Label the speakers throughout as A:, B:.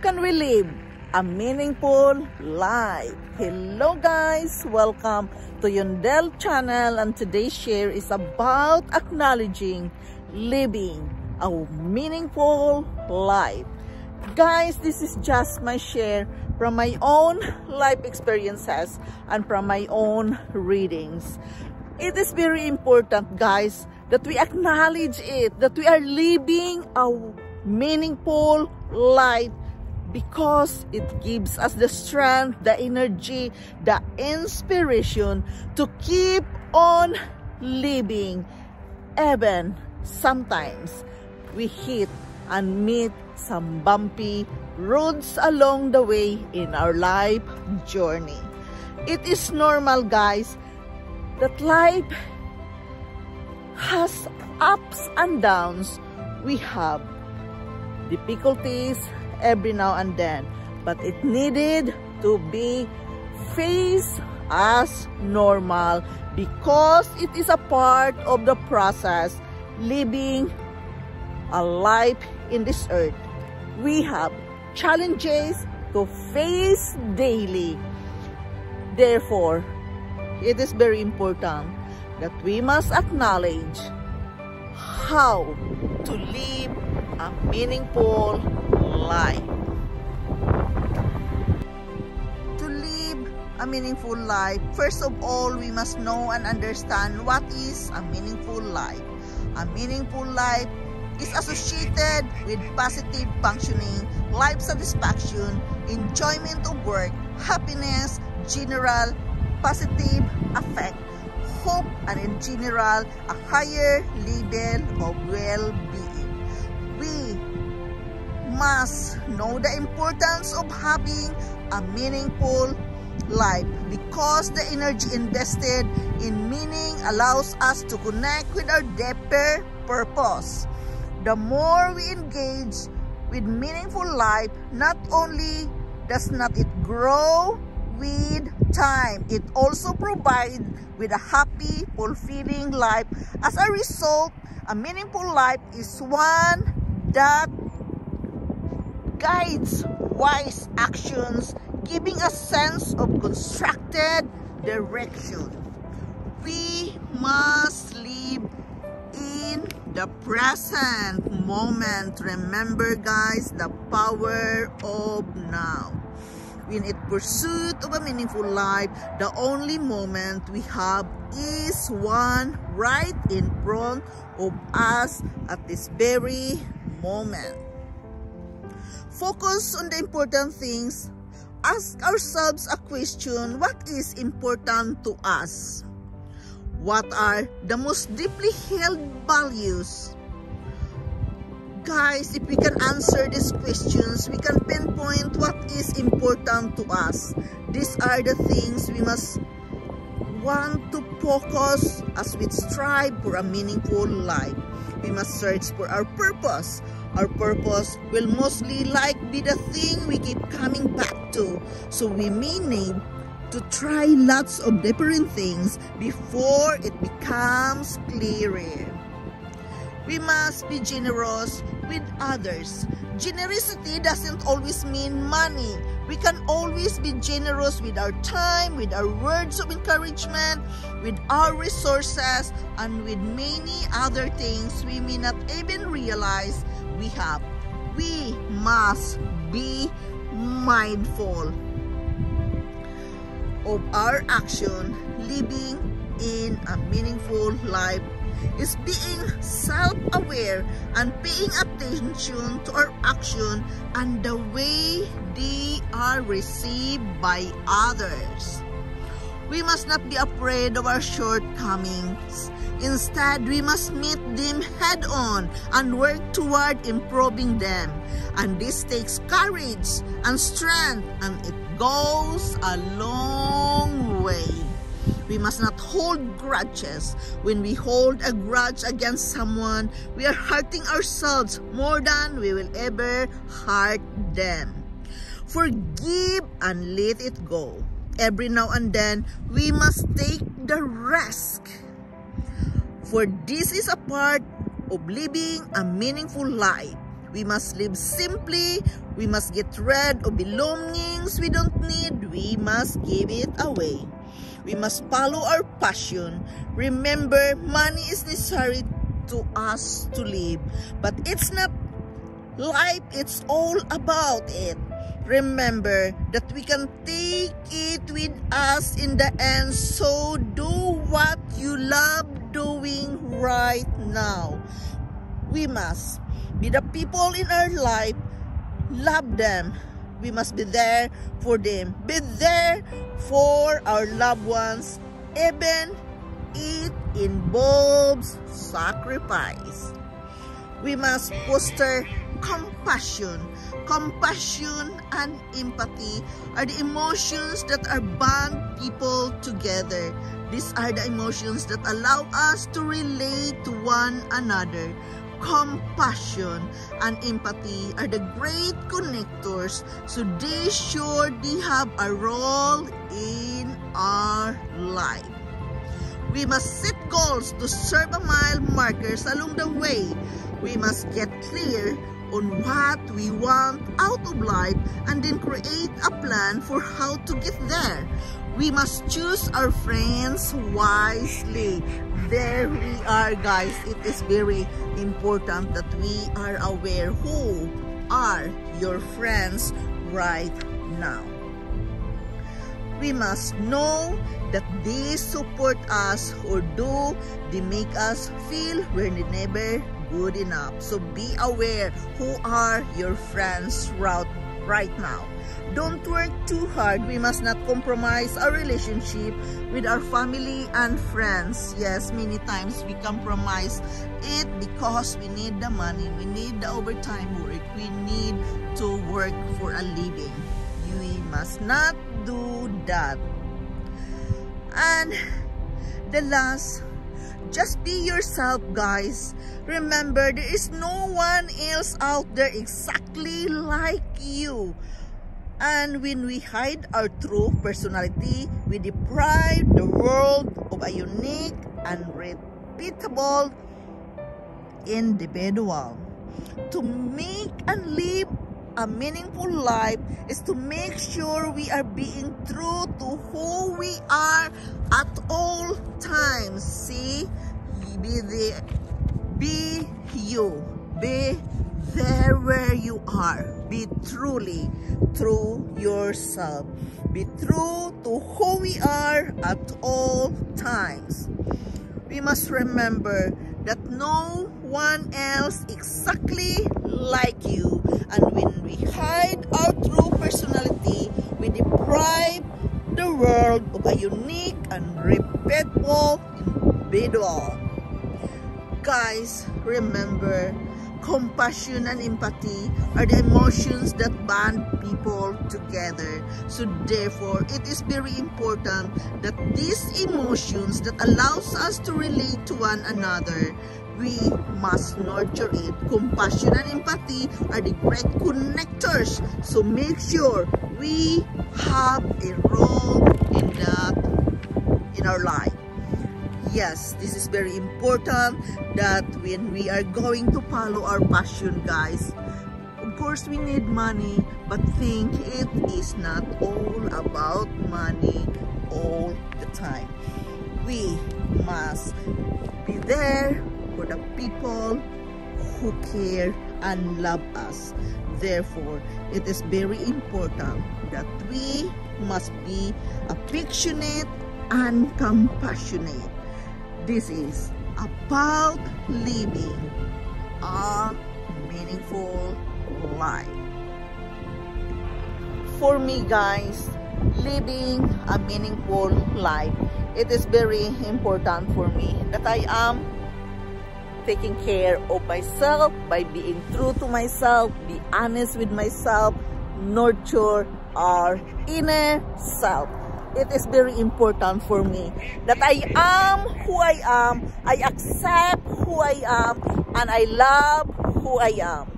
A: can we live a meaningful life? Hello guys, welcome to Unn Del channel and today's share is about acknowledging living a meaningful life. Guys, this is just my share from my own life experiences and from my own readings. It is very important, guys, that we acknowledge it, that we are living a meaningful life because it gives us the strength, the energy, the inspiration to keep on living. Even sometimes we hit and meet some bumpy roads along the way in our life journey. It is normal, guys, that life has ups and downs. We have difficulties every now and then, but it needed to be faced as normal because it is a part of the process living a life in this earth. We have challenges to face daily. Therefore, it is very important that we must acknowledge how to live a meaningful life. To live a meaningful life, first of all, we must know and understand what is a meaningful life. A meaningful life is associated with positive functioning, life satisfaction, enjoyment of work, happiness, general positive effect, hope, and in general, a higher level of well-being. Must know the importance of having a meaningful life because the energy invested in meaning allows us to connect with our deeper purpose. The more we engage with meaningful life, not only does not it grow with time, it also provides with a happy, fulfilling life. As a result, a meaningful life is one that guides wise actions, giving a sense of constructed direction. We must live in the present moment. Remember guys, the power of now. In its pursuit of a meaningful life, the only moment we have is one right in front of us at this very moment. Focus on the important things. Ask ourselves a question, what is important to us? What are the most deeply held values? Guys, if we can answer these questions, we can pinpoint what is important to us. These are the things we must want to focus as we strive for a meaningful life. We must search for our purpose. Our purpose will mostly like be the thing we keep coming back to. So we may need to try lots of different things before it becomes clearer. We must be generous with others. Generosity doesn't always mean money. We can always be generous with our time, with our words of encouragement, with our resources, and with many other things we may not even realize we have. We must be mindful of our action living in a meaningful life is being self-aware and paying attention to our action and the way they are received by others. We must not be afraid of our shortcomings. Instead, we must meet them head-on and work toward improving them. And this takes courage and strength and it goes a long way. We must not hold grudges. When we hold a grudge against someone, we are hurting ourselves more than we will ever hurt them. Forgive and let it go. Every now and then, we must take the risk. For this is a part of living a meaningful life. We must live simply. We must get rid of belongings we don't need. We must give it away. We must follow our passion. Remember, money is necessary to us to live. But it's not life, it's all about it. Remember that we can take it with us in the end. So do what you love doing right now. We must be the people in our life, love them. We must be there for them. Be there for our loved ones, even it involves sacrifice. We must foster compassion. Compassion and empathy are the emotions that are bond people together. These are the emotions that allow us to relate to one another. Compassion and empathy are the great connectors, so they surely have a role in our life. We must set goals to serve a mile markers along the way. We must get clear on what we want out of life and then create a plan for how to get there. We must choose our friends wisely. There we are guys. It is very important that we are aware who are your friends right now. We must know that they support us or do they make us feel we're never good enough. So be aware who are your friends right now. Don't work too hard. We must not compromise our relationship with our family and friends. Yes, many times we compromise it because we need the money. We need the overtime work. We need to work for a living. We must not do that. And the last, just be yourself, guys. Remember, there is no one else out there exactly like you. And when we hide our true personality, we deprive the world of a unique and repeatable individual. To make and live a meaningful life is to make sure we are being true to who we are at all times. See? Be the be you. Be there where you are. Be truly true yourself. Be true to who we are at all times. We must remember no one else exactly like you and when we hide our true personality, we deprive the world of a unique and repeatable individual. Guys, remember, compassion and empathy are the emotions that bond people together. So therefore, it is very important that these emotions that allows us to relate to one another we must nurture it. Compassion and empathy are the great connectors. So make sure we have a role in that in our life. Yes, this is very important that when we are going to follow our passion, guys, of course we need money, but think it is not all about money all the time. We must be there the people who care and love us. Therefore, it is very important that we must be affectionate and compassionate. This is about living a meaningful life. For me guys, living a meaningful life, it is very important for me that I am taking care of myself by being true to myself, be honest with myself, nurture our inner self. It is very important for me that I am who I am, I accept who I am, and I love who I am.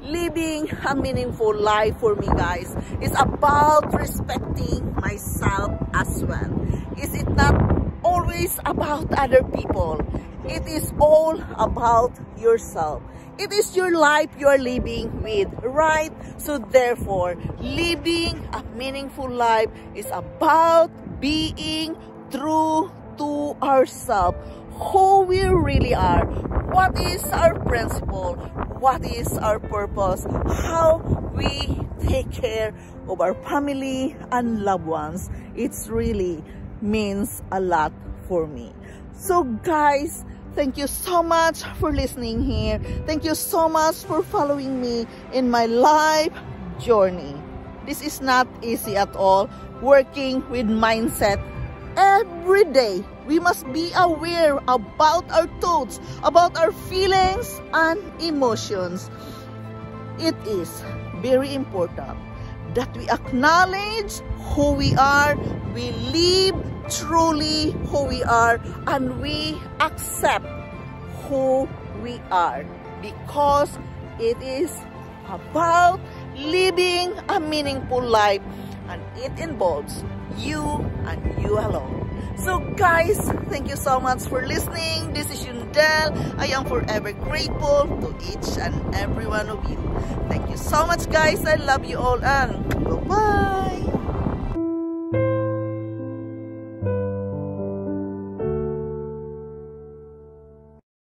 A: Living a meaningful life for me, guys, is about respecting myself as well. Is it not always about other people? It is all about yourself. It is your life you are living with, right? So therefore, living a meaningful life is about being true to ourselves, who we really are, what is our principle, what is our purpose, how we take care of our family and loved ones. It really means a lot for me. So guys, Thank you so much for listening here. Thank you so much for following me in my life journey. This is not easy at all. Working with mindset every day. We must be aware about our thoughts, about our feelings and emotions. It is very important that we acknowledge who we are, we live truly who we are, and we accept who we are because it is about living a meaningful life and it involves you and you alone. So guys, thank you so much for listening. This is Unn Del. I am forever grateful to each and every one of you. Thank you so much guys. I love you all and bye-bye.